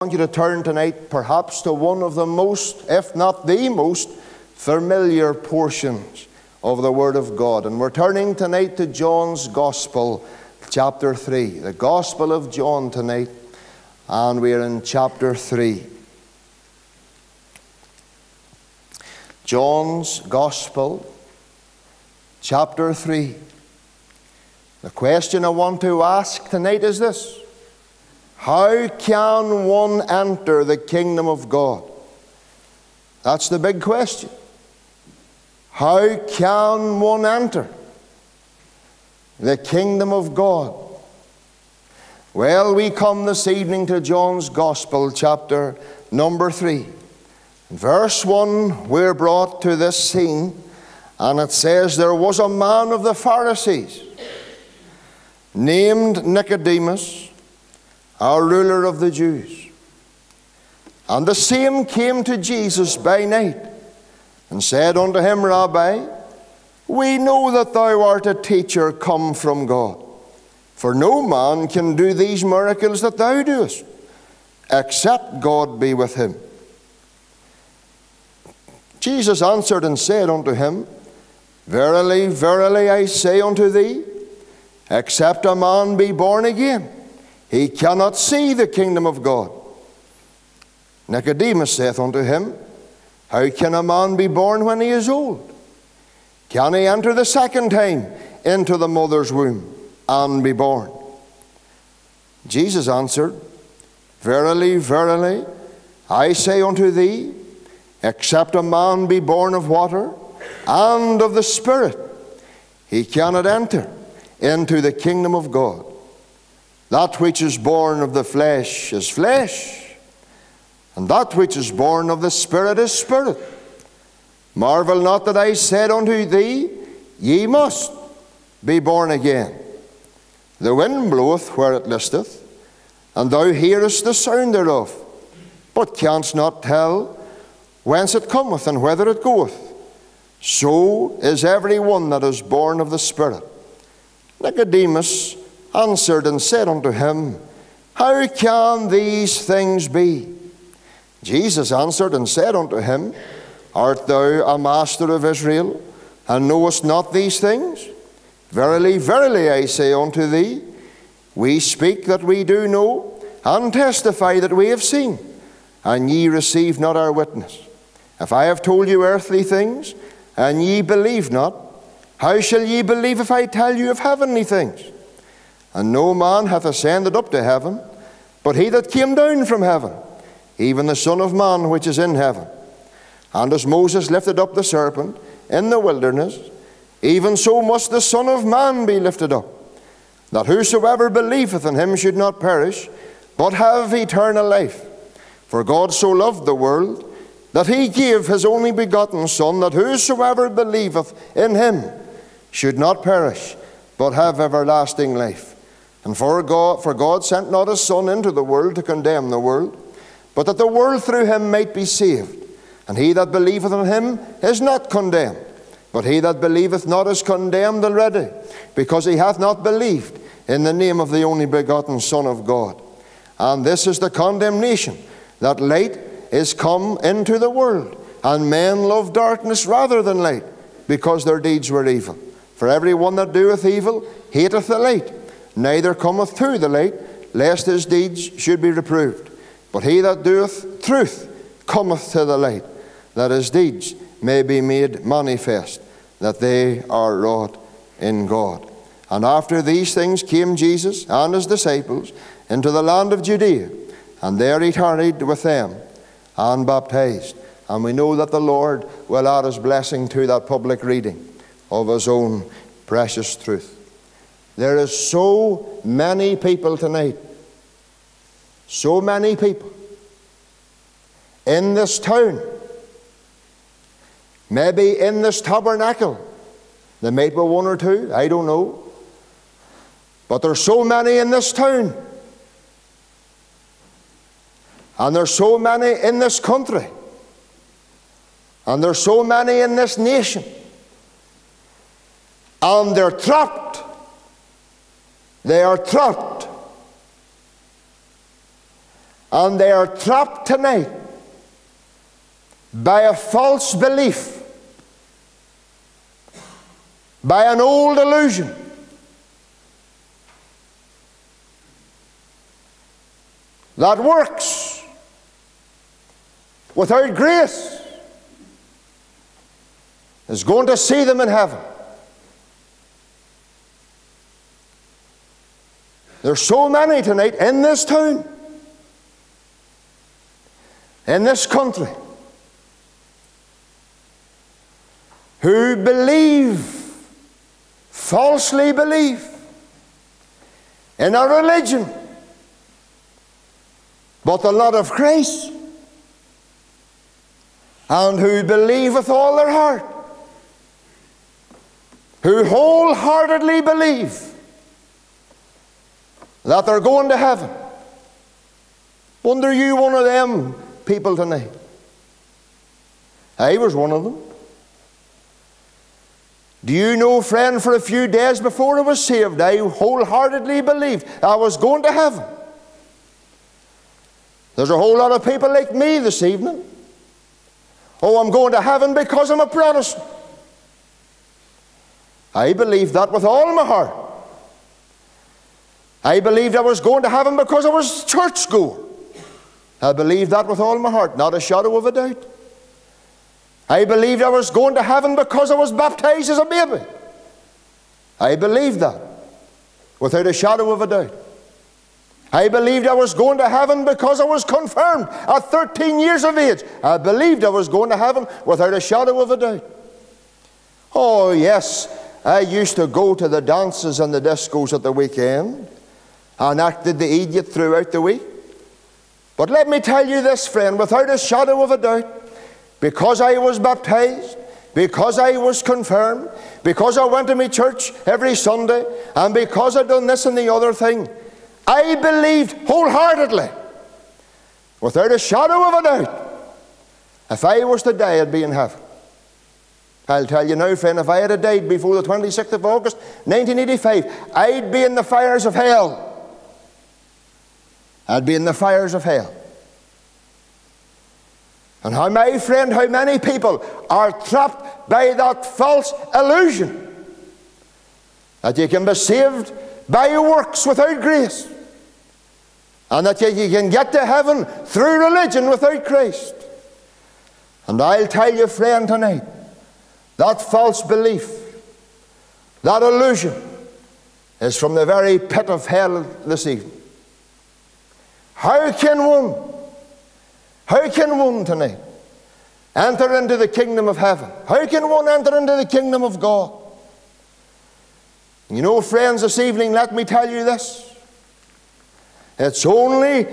want you to turn tonight perhaps to one of the most, if not the most, familiar portions of the Word of God. And we're turning tonight to John's Gospel, chapter 3. The Gospel of John tonight, and we're in chapter 3. John's Gospel, chapter 3. The question I want to ask tonight is this How can one enter the kingdom of God? That's the big question. How can one enter the kingdom of God? Well, we come this evening to John's Gospel, chapter number 3. Verse 1, we're brought to this scene, and it says, There was a man of the Pharisees named Nicodemus, our ruler of the Jews. And the same came to Jesus by night and said unto him, Rabbi, we know that thou art a teacher come from God. For no man can do these miracles that thou doest, except God be with him. Jesus answered and said unto him, Verily, verily, I say unto thee, except a man be born again, he cannot see the kingdom of God. Nicodemus saith unto him, how can a man be born when he is old? Can he enter the second time into the mother's womb and be born? Jesus answered, Verily, verily, I say unto thee, except a man be born of water and of the Spirit, he cannot enter into the kingdom of God. That which is born of the flesh is flesh and that which is born of the Spirit is spirit. Marvel not that I said unto thee, Ye must be born again. The wind bloweth where it listeth, and thou hearest the sound thereof, but canst not tell whence it cometh and whither it goeth. So is every one that is born of the Spirit. Nicodemus answered and said unto him, How can these things be? Jesus answered and said unto him, Art thou a master of Israel, and knowest not these things? Verily, verily, I say unto thee, we speak that we do know, and testify that we have seen, and ye receive not our witness. If I have told you earthly things, and ye believe not, how shall ye believe if I tell you of heavenly things? And no man hath ascended up to heaven, but he that came down from heaven even the Son of Man which is in heaven. And as Moses lifted up the serpent in the wilderness, even so must the Son of Man be lifted up, that whosoever believeth in him should not perish, but have eternal life. For God so loved the world that he gave his only begotten Son, that whosoever believeth in him should not perish, but have everlasting life. And for God, for God sent not his Son into the world to condemn the world but that the world through him might be saved. And he that believeth on him is not condemned, but he that believeth not is condemned already, because he hath not believed in the name of the only begotten Son of God. And this is the condemnation that light is come into the world, and men love darkness rather than light, because their deeds were evil. For every one that doeth evil hateth the light, neither cometh to the light, lest his deeds should be reproved. But he that doeth truth cometh to the light, that his deeds may be made manifest, that they are wrought in God. And after these things came Jesus and his disciples into the land of Judea, and there he tarried with them and baptized. And we know that the Lord will add his blessing to that public reading of his own precious truth. There is so many people tonight so many people in this town, maybe in this tabernacle. There may be one or two, I don't know. But there's so many in this town. And there's so many in this country. And there's so many in this nation. And they're trapped. They are trapped And they are trapped tonight by a false belief, by an old illusion. That works without grace is going to see them in heaven. There's so many tonight in this town, in this country, who believe, falsely believe, in a religion, but the lot of Christ, and who believe with all their heart, who wholeheartedly believe that they're going to heaven. Wonder you one of them people tonight? I was one of them. Do you know, friend, for a few days before I was saved, I wholeheartedly believed I was going to heaven. There's a whole lot of people like me this evening. Oh, I'm going to heaven because I'm a Protestant. I believe that with all my heart. I believed I was going to heaven because I was church goer. I believed that with all my heart, not a shadow of a doubt. I believed I was going to heaven because I was baptized as a baby. I believed that without a shadow of a doubt. I believed I was going to heaven because I was confirmed at 13 years of age. I believed I was going to heaven without a shadow of a doubt. Oh, yes, I used to go to the dances and the discos at the weekend and acted the idiot throughout the week. But let me tell you this, friend, without a shadow of a doubt, because I was baptized, because I was confirmed, because I went to my church every Sunday, and because I'd done this and the other thing, I believed wholeheartedly, without a shadow of a doubt, if I was to die, I'd be in heaven. I'll tell you now, friend, if I had died before the 26th of August 1985, I'd be in the fires of hell. I'd be in the fires of hell. And how, my friend, how many people are trapped by that false illusion that you can be saved by your works without grace, and that you can get to heaven through religion without Christ. And I'll tell you, friend, tonight, that false belief, that illusion, is from the very pit of hell this evening. How can one, how can one tonight enter into the kingdom of heaven? How can one enter into the kingdom of God? You know, friends, this evening, let me tell you this. It's only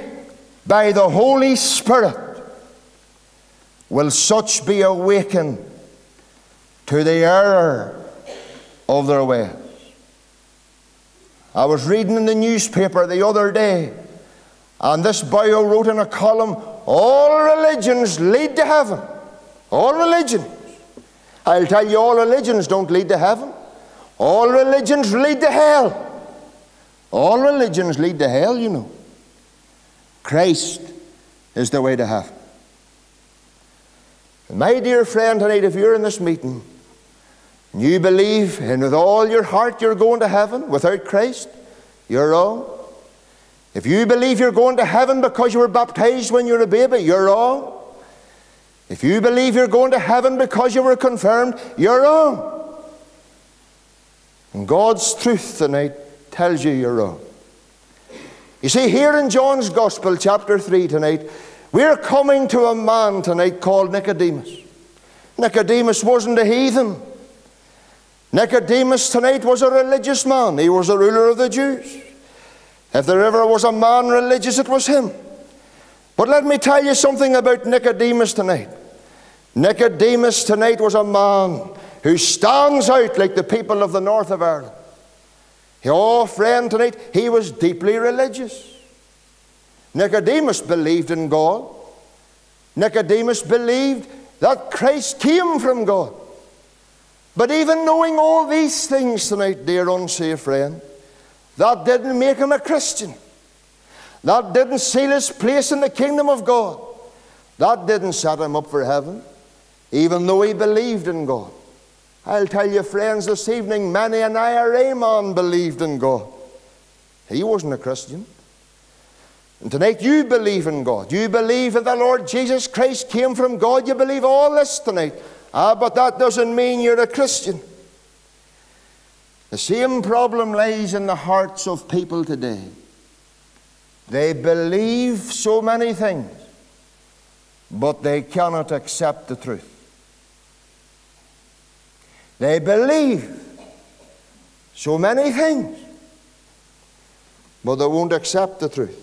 by the Holy Spirit will such be awakened to the error of their ways. I was reading in the newspaper the other day and this boy wrote in a column, All religions lead to heaven. All religions. I'll tell you, all religions don't lead to heaven. All religions lead to hell. All religions lead to hell, you know. Christ is the way to heaven. And my dear friend, tonight, if you're in this meeting and you believe and with all your heart you're going to heaven without Christ, you're wrong. If you believe you're going to heaven because you were baptized when you were a baby, you're wrong. If you believe you're going to heaven because you were confirmed, you're wrong. And God's truth tonight tells you you're wrong. You see, here in John's Gospel, chapter 3 tonight, we're coming to a man tonight called Nicodemus. Nicodemus wasn't a heathen. Nicodemus tonight was a religious man. He was a ruler of the Jews. If there ever was a man religious, it was him. But let me tell you something about Nicodemus tonight. Nicodemus tonight was a man who stands out like the people of the north of Ireland. Oh, friend, tonight, he was deeply religious. Nicodemus believed in God. Nicodemus believed that Christ came from God. But even knowing all these things tonight, dear unsaved friend, that didn't make him a Christian. That didn't seal his place in the kingdom of God. That didn't set him up for heaven, even though he believed in God. I'll tell you, friends, this evening, many an IRA man believed in God. He wasn't a Christian. And tonight you believe in God. You believe that the Lord Jesus Christ came from God. You believe all this tonight. Ah, but that doesn't mean you're a Christian. The same problem lies in the hearts of people today. They believe so many things, but they cannot accept the truth. They believe so many things, but they won't accept the truth.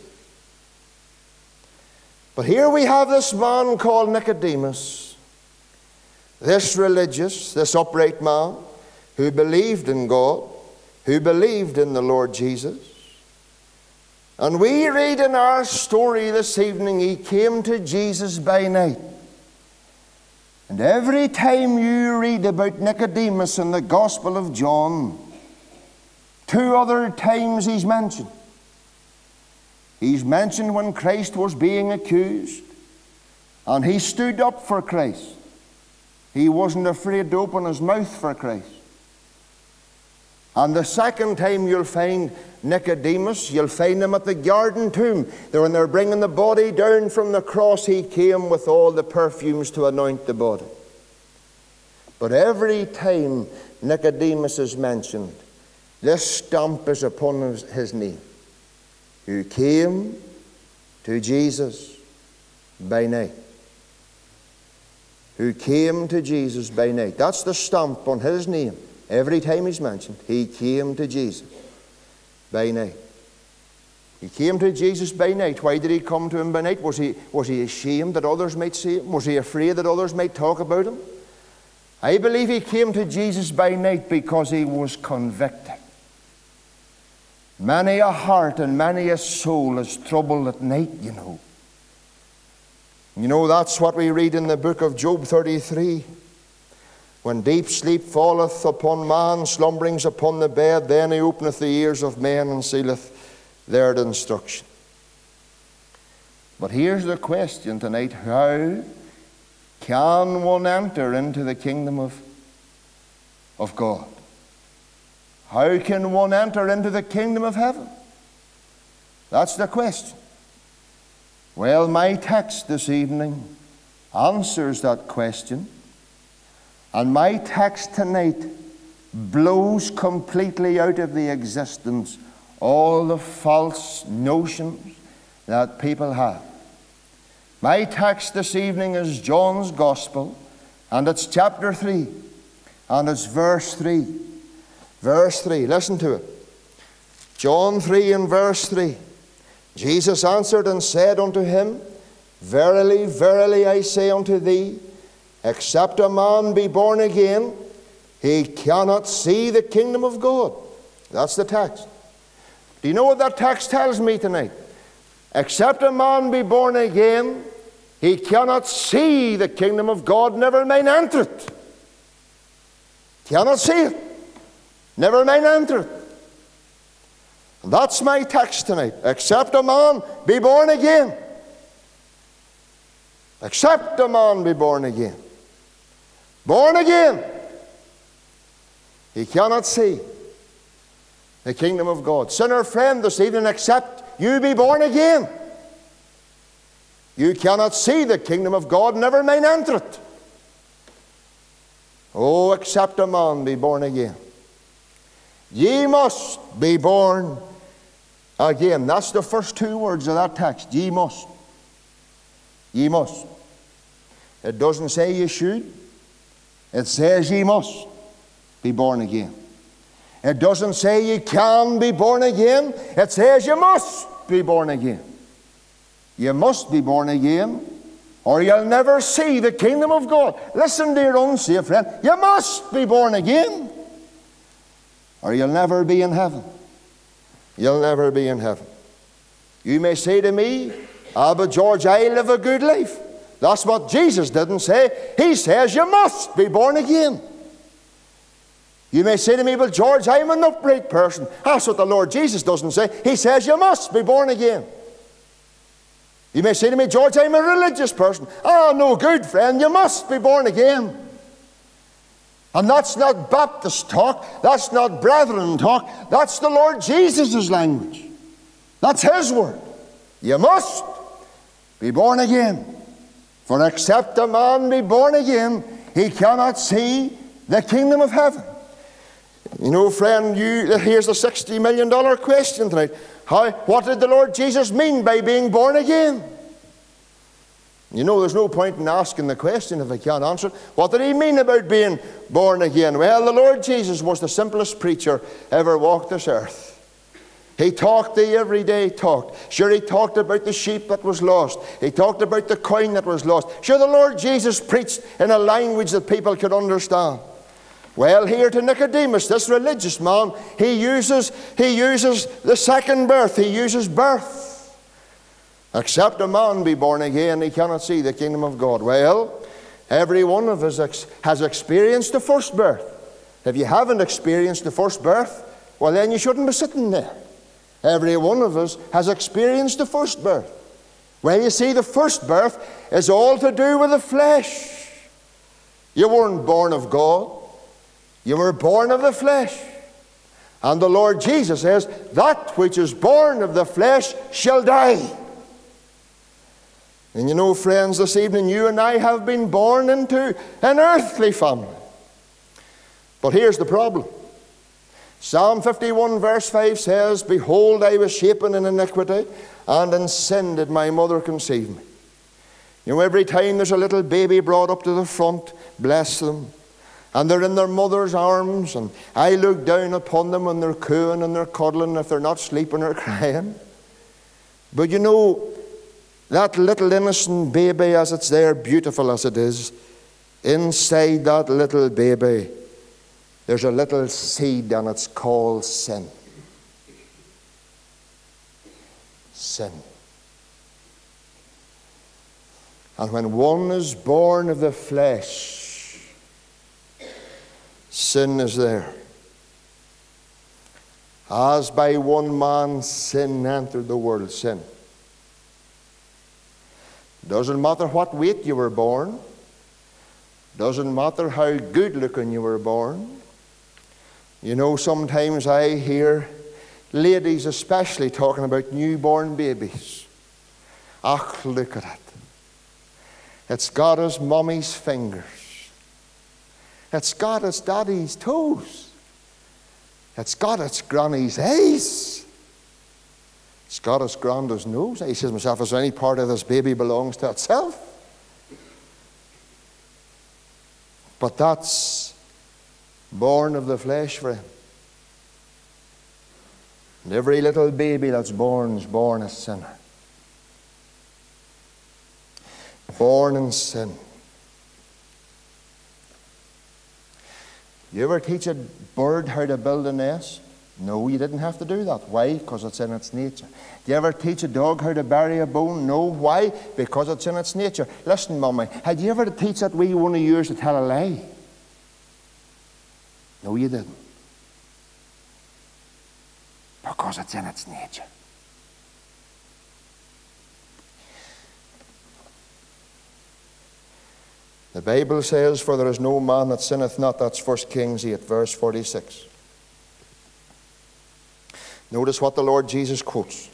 But here we have this man called Nicodemus, this religious, this upright man who believed in God, who believed in the Lord Jesus. And we read in our story this evening, he came to Jesus by night. And every time you read about Nicodemus in the Gospel of John, two other times he's mentioned. He's mentioned when Christ was being accused, and he stood up for Christ. He wasn't afraid to open his mouth for Christ. And the second time you'll find Nicodemus, you'll find him at the garden tomb. There, When they're bringing the body down from the cross, he came with all the perfumes to anoint the body. But every time Nicodemus is mentioned, this stamp is upon his, his name who came to Jesus by night. Who came to Jesus by night. That's the stamp on his name. Every time he's mentioned, he came to Jesus by night. He came to Jesus by night. Why did he come to him by night? Was he, was he ashamed that others might see him? Was he afraid that others might talk about him? I believe he came to Jesus by night because he was convicted. Many a heart and many a soul is troubled at night, you know. You know, that's what we read in the book of Job 33. When deep sleep falleth upon man, slumberings upon the bed, then he openeth the ears of men and sealeth their instruction. But here's the question tonight how can one enter into the kingdom of, of God? How can one enter into the kingdom of heaven? That's the question. Well, my text this evening answers that question. And my text tonight blows completely out of the existence all the false notions that people have. My text this evening is John's Gospel, and it's chapter 3, and it's verse 3. Verse 3, listen to it. John 3 and verse 3. Jesus answered and said unto him, Verily, verily, I say unto thee, except a man be born again, he cannot see the kingdom of God. That's the text. Do you know what that text tells me tonight? Except a man be born again, he cannot see the kingdom of God, never mind enter it. Cannot see it. Never mind enter it. That's my text tonight. Except a man be born again. Except a man be born again. Born again. He cannot see the kingdom of God. Sinner friend this evening, except you be born again. You cannot see the kingdom of God, never mind enter it. Oh, except a man be born again. Ye must be born again. That's the first two words of that text. Ye must. Ye must. It doesn't say you should, it says ye must be born again. It doesn't say you can be born again, it says you must be born again. You must be born again, or you'll never see the kingdom of God. Listen to your own safe friend. You must be born again, or you'll never be in heaven. You'll never be in heaven. You may say to me, but George, I live a good life. That's what Jesus didn't say. He says you must be born again. You may say to me, Well, George, I'm an upright person. That's what the Lord Jesus doesn't say. He says you must be born again. You may say to me, George, I'm a religious person. Ah, no good, friend. You must be born again. And that's not Baptist talk. That's not brethren talk. That's the Lord Jesus' language. That's His word. You must be born again. For except a man be born again, he cannot see the kingdom of heaven. You know, friend, you, here's the $60 million question tonight. How, what did the Lord Jesus mean by being born again? You know, there's no point in asking the question if I can't answer it. What did he mean about being born again? Well, the Lord Jesus was the simplest preacher ever walked this earth. He talked the everyday talk. Sure, he talked about the sheep that was lost. He talked about the coin that was lost. Sure, the Lord Jesus preached in a language that people could understand. Well, here to Nicodemus, this religious man, he uses, he uses the second birth. He uses birth. Except a man be born again, he cannot see the kingdom of God. Well, every one of us ex- has experienced the first birth. If you haven't experienced the first birth, well, then you shouldn't be sitting there. Every one of us has experienced the first birth. Well, you see, the first birth is all to do with the flesh. You weren't born of God, you were born of the flesh. And the Lord Jesus says, That which is born of the flesh shall die. And you know, friends, this evening you and I have been born into an earthly family. But here's the problem Psalm 51, verse 5 says, Behold, I was shapen in iniquity, and in sin did my mother conceive me. You know, every time there's a little baby brought up to the front, bless them, and they're in their mother's arms, and I look down upon them when they're cooing and they're cuddling if they're not sleeping or crying. But you know, that little innocent baby, as it's there, beautiful as it is, inside that little baby, there's a little seed and it's called sin. Sin. And when one is born of the flesh, sin is there. As by one man sin entered the world, sin. Doesn't matter what weight you were born. Doesn't matter how good looking you were born. You know, sometimes I hear ladies, especially, talking about newborn babies. Ach, look at it. It's got his mummy's fingers. It's got its daddy's toes. It's got its granny's eyes. Scottish granddad's nose. He says to himself, is any part of this baby belongs to itself? But that's born of the flesh, friend. And every little baby that's born is born a sinner. Born in sin. You ever teach a bird how to build a nest? No, you didn't have to do that. Why? Because it's in its nature. Do you ever teach a dog how to bury a bone? No. Why? Because it's in its nature. Listen, Mummy, had you ever teach that wee one of yours to tell a lie? No, you didn't. Because it's in its nature. The Bible says, For there is no man that sinneth not. That's 1 Kings 8, verse 46. Notice what the Lord Jesus quotes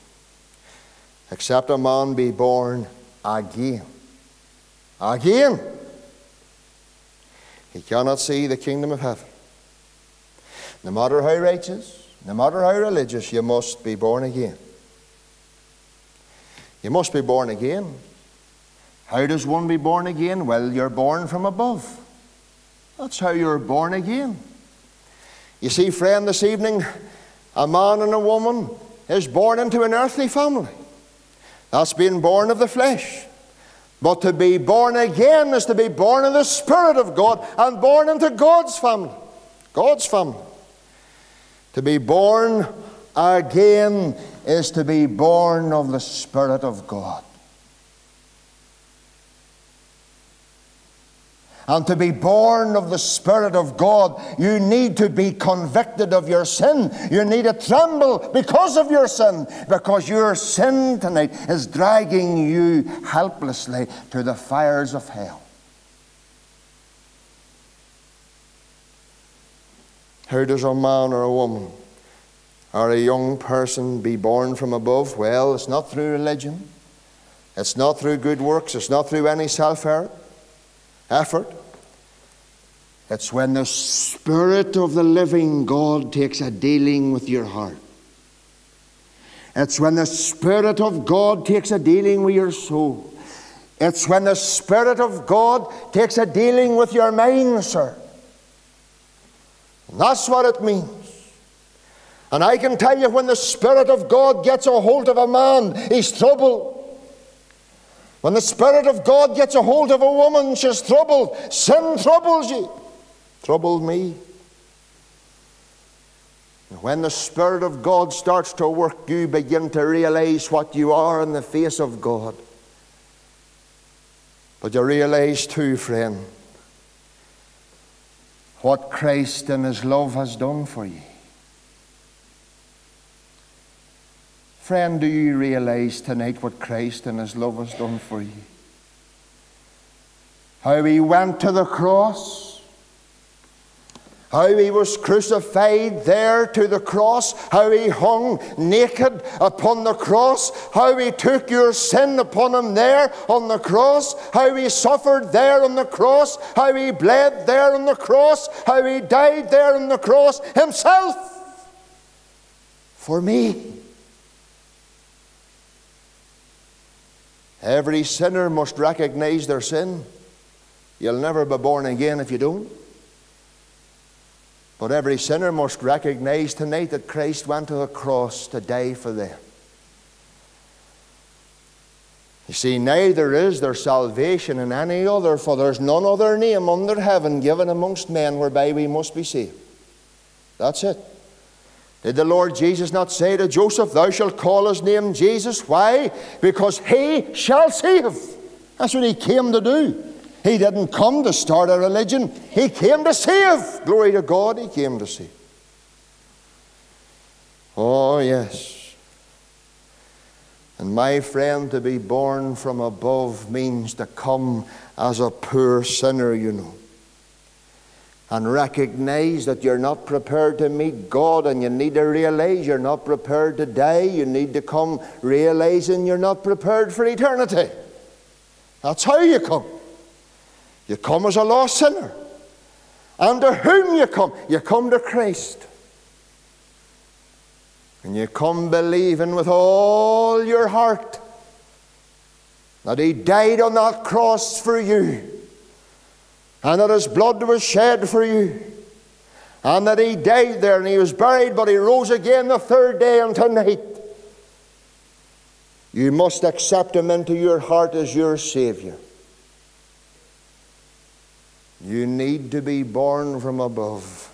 Except a man be born again. Again. He cannot see the kingdom of heaven. No matter how righteous, no matter how religious, you must be born again. You must be born again. How does one be born again? Well, you're born from above. That's how you're born again. You see, friend, this evening, a man and a woman is born into an earthly family. That's being born of the flesh. But to be born again is to be born in the Spirit of God and born into God's family. God's family. To be born again is to be born of the Spirit of God. And to be born of the Spirit of God, you need to be convicted of your sin. You need to tremble because of your sin, because your sin tonight is dragging you helplessly to the fires of hell. How does a man or a woman or a young person be born from above? Well, it's not through religion, it's not through good works, it's not through any self effort. It's when the Spirit of the living God takes a dealing with your heart. It's when the Spirit of God takes a dealing with your soul. It's when the Spirit of God takes a dealing with your mind, sir. And that's what it means. And I can tell you when the Spirit of God gets a hold of a man, he's troubled. When the Spirit of God gets a hold of a woman, she's troubled. Sin troubles you troubled me. When the Spirit of God starts to work, you begin to realize what you are in the face of God. But you realize too, friend, what Christ and His love has done for you. Friend, do you realize tonight what Christ and His love has done for you? How He went to the cross how he was crucified there to the cross, how he hung naked upon the cross, how he took your sin upon him there on the cross, how he suffered there on the cross, how he bled there on the cross, how he died there on the cross himself for me. Every sinner must recognize their sin. You'll never be born again if you don't. But every sinner must recognize tonight that Christ went to the cross to die for them. You see, neither is there salvation in any other, for there's none other name under heaven given amongst men whereby we must be saved. That's it. Did the Lord Jesus not say to Joseph, Thou shalt call his name Jesus? Why? Because he shall save. That's what he came to do. He didn't come to start a religion, He came to save. Glory to God, He came to save. Oh, yes. And my friend, to be born from above means to come as a poor sinner, you know. And recognize that you're not prepared to meet God, and you need to realize you're not prepared to die. You need to come realizing you're not prepared for eternity. That's how you come. You come as a lost sinner. And to whom you come? You come to Christ. And you come believing with all your heart that He died on that cross for you, and that His blood was shed for you, and that He died there and He was buried, but He rose again the third day and tonight. You must accept Him into your heart as your Savior. You need to be born from above.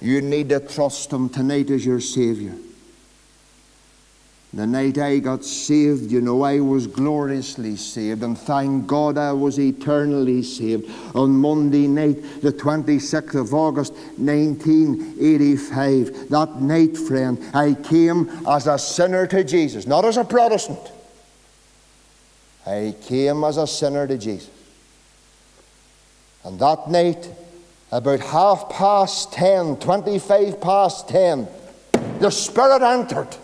You need to trust Him tonight as your Savior. The night I got saved, you know, I was gloriously saved, and thank God I was eternally saved. On Monday night, the 26th of August, 1985, that night, friend, I came as a sinner to Jesus, not as a Protestant. I came as a sinner to Jesus. And that night, about half past ten, 25 past ten, the Spirit entered.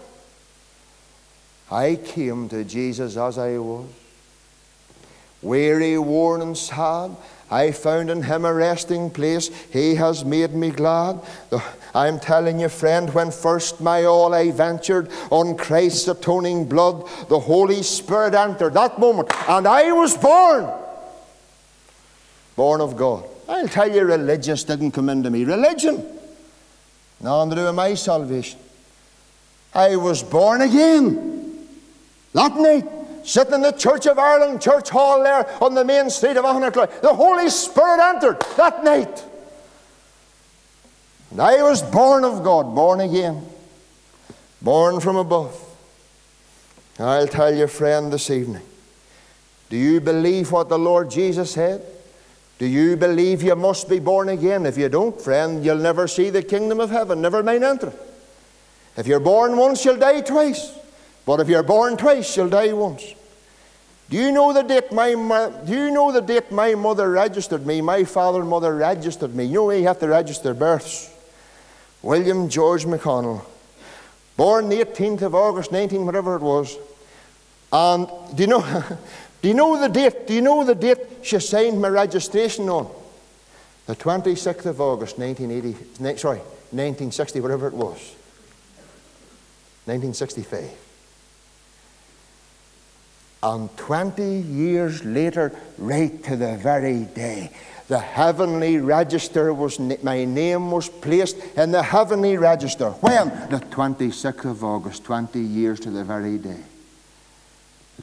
I came to Jesus as I was. Weary, worn, and sad, I found in Him a resting place. He has made me glad. I'm telling you, friend, when first my all I ventured on Christ's atoning blood, the Holy Spirit entered that moment, and I was born born of God. I'll tell you, religious didn't come into me. Religion, nothing to do with my salvation. I was born again that night, sitting in the Church of Ireland Church Hall there on the main street of Aughnacloy. The Holy Spirit entered that night. And I was born of God, born again, born from above. I'll tell you, friend, this evening do you believe what the Lord Jesus said? Do you believe you must be born again? If you don't, friend, you'll never see the kingdom of heaven, never mind enter. If you're born once, you'll die twice. But if you're born twice, you'll die once. Do you know the date my do you know the date my mother registered me? My father and mother registered me. You know we have to register births. William George McConnell, born the 18th of August, 19 whatever it was. And do you know do you know the date? Do you know the date she signed my registration on? The 26th of August, 1980, sorry, 1960, whatever it was. 1965. And 20 years later, right to the very day, the heavenly register was, my name was placed in the heavenly register. When? The 26th of August, 20 years to the very day.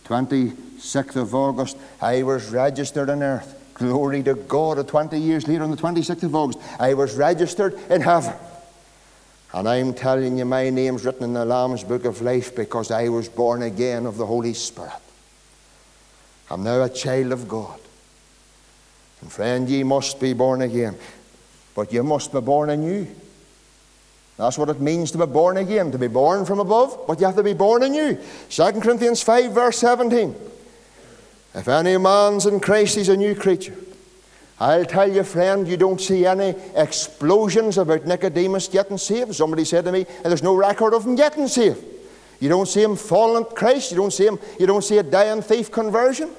The 26th of August, I was registered on earth. Glory to God. 20 years later, on the 26th of August, I was registered in heaven. And I'm telling you, my name's written in the Lamb's Book of Life because I was born again of the Holy Spirit. I'm now a child of God. And friend, ye must be born again. But you must be born anew. That's what it means to be born again, to be born from above, but you have to be born anew. 2 Corinthians 5, verse 17. If any man's in Christ, he's a new creature. I'll tell you, friend, you don't see any explosions about Nicodemus getting saved. Somebody said to me, and there's no record of him getting saved. You don't see him falling Christ. You don't see him. You don't see a dying thief conversion.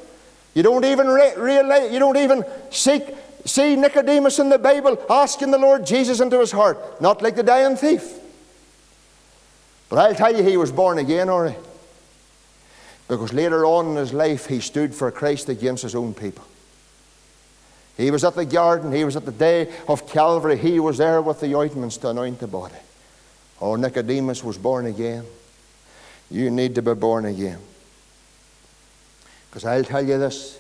You don't even re- realize. You don't even seek see Nicodemus in the Bible asking the Lord Jesus into his heart, not like the dying thief. But I'll tell you, he was born again, right. Because later on in his life, he stood for Christ against his own people. He was at the garden, he was at the day of Calvary, he was there with the ointments to anoint the body. Oh, Nicodemus was born again. You need to be born again. Because I'll tell you this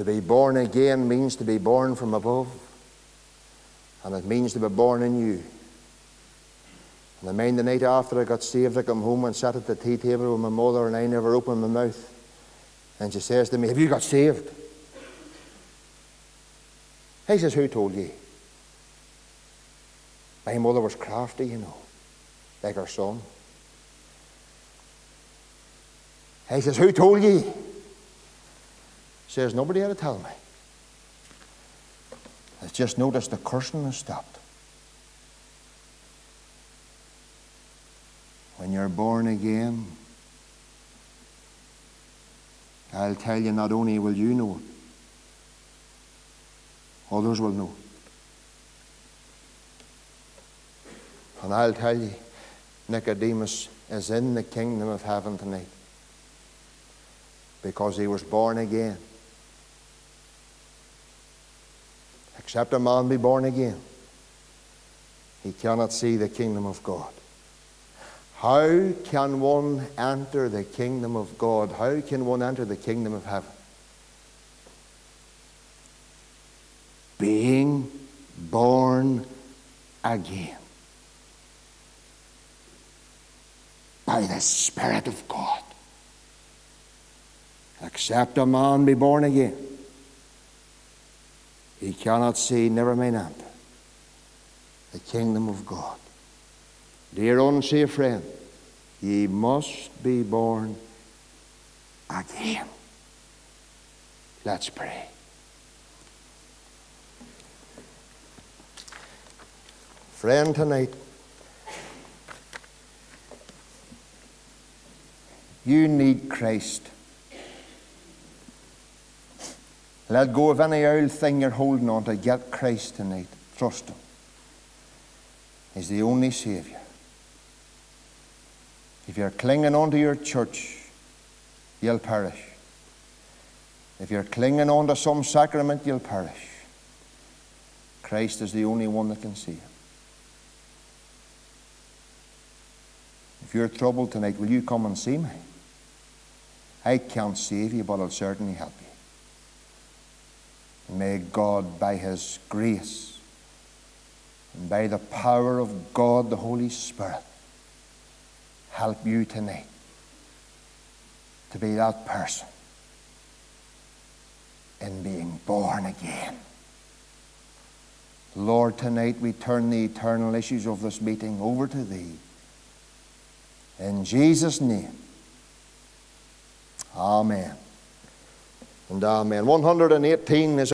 to be born again means to be born from above, and it means to be born anew. you. And I mind the night after I got saved, I come home and sat at the tea table with my mother, and I never opened my mouth. And she says to me, Have you got saved? He says, Who told you? My mother was crafty, you know, like her son. He says, Who told you? Says, Nobody had to tell me. I just noticed the cursing has stopped. When you're born again, I'll tell you, not only will you know others will know. And I'll tell you, Nicodemus is in the kingdom of heaven tonight because he was born again. Except a man be born again, he cannot see the kingdom of God. How can one enter the kingdom of God? How can one enter the kingdom of heaven? Being born again by the Spirit of God. Except a man be born again, he cannot see, never may enter the kingdom of God. Dear unsaved friend, ye must be born again. Let's pray. Friend, tonight, you need Christ. Let go of any old thing you're holding on to. Get Christ tonight. Trust Him. He's the only Savior. If you're clinging on to your church, you'll perish. If you're clinging on to some sacrament, you'll perish. Christ is the only one that can save. You. If you're troubled tonight, will you come and see me? I can't save you, but I'll certainly help you. May God, by His grace and by the power of God, the Holy Spirit, help you tonight to be that person in being born again. Lord, tonight we turn the eternal issues of this meeting over to Thee. In Jesus' name. Amen. And amen. 118 is